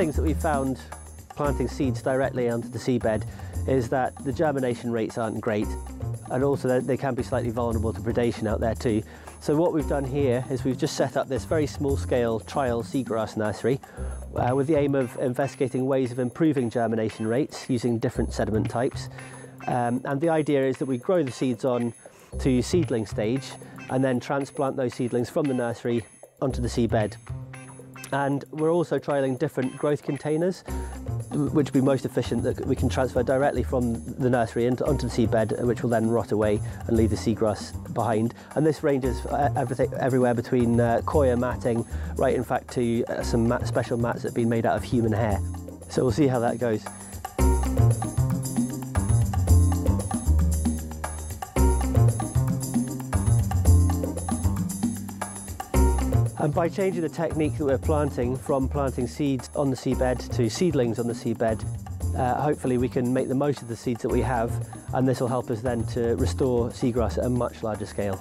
things that we found planting seeds directly onto the seabed is that the germination rates aren't great and also they can be slightly vulnerable to predation out there too. So what we've done here is we've just set up this very small scale trial seagrass nursery uh, with the aim of investigating ways of improving germination rates using different sediment types. Um, and the idea is that we grow the seeds on to seedling stage and then transplant those seedlings from the nursery onto the seabed. And we're also trialling different growth containers which will be most efficient that we can transfer directly from the nursery into, onto the seabed, which will then rot away and leave the seagrass behind. And this ranges uh, everything, everywhere between uh, coir matting, right in fact to uh, some mat, special mats that have been made out of human hair. So we'll see how that goes. And by changing the technique that we're planting from planting seeds on the seabed to seedlings on the seabed, uh, hopefully we can make the most of the seeds that we have and this will help us then to restore seagrass at a much larger scale.